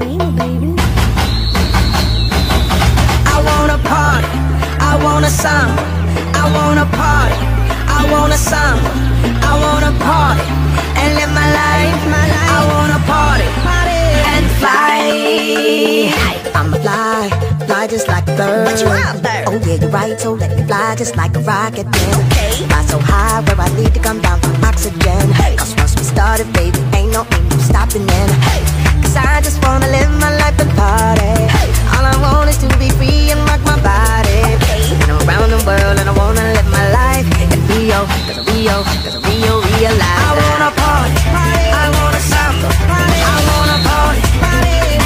I wanna party. I wanna samba. I wanna party. I wanna samba. I wanna party and live my life. I wanna party, and fly. I'ma fly, fly just like a bird. What Oh yeah, you're right. So let me fly just like a rocket. Yeah. Okay. Fly so high where I need to come down for oxygen. Hey. Cause once we started, baby, ain't no. Rio. Cause Rio, cause Rio realize. I wanna party, I wanna samba, I wanna party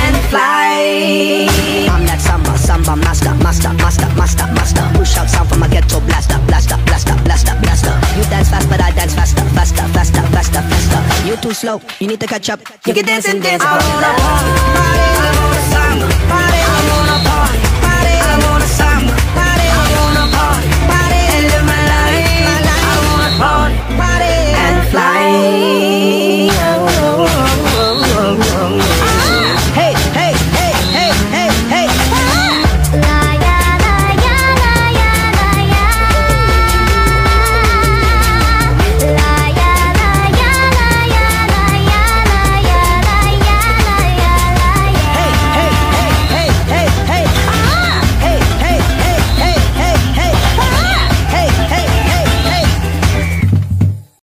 and fly. I'm that samba, samba master, master, master, master, master. Who shouts sound from a ghetto blaster, blaster, blaster, blaster, blaster. You dance fast, but I dance faster, faster, faster, faster, faster. You too slow, you need to catch up. You can dance and dance. I wanna party,